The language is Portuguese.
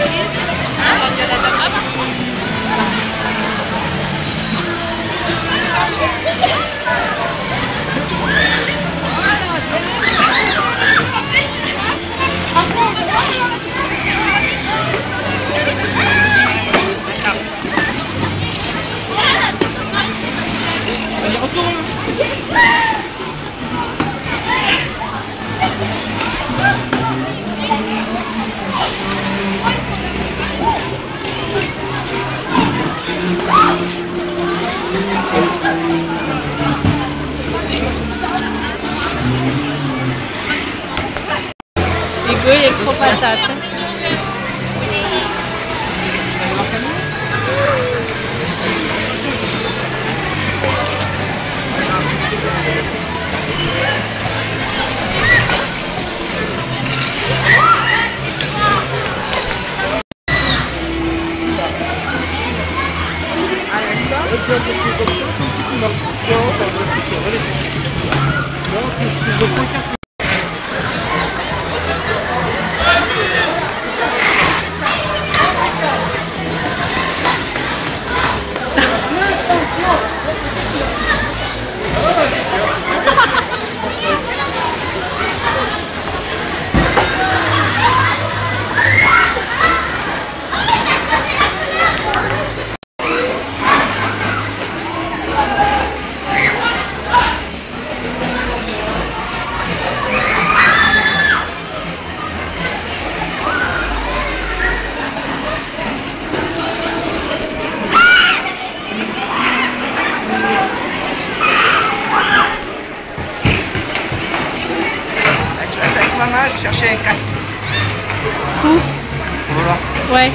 Let's go. Iguia com batata. Tu vas faire avec maman, je cherchais un casque. Où? Voilà. Ouais.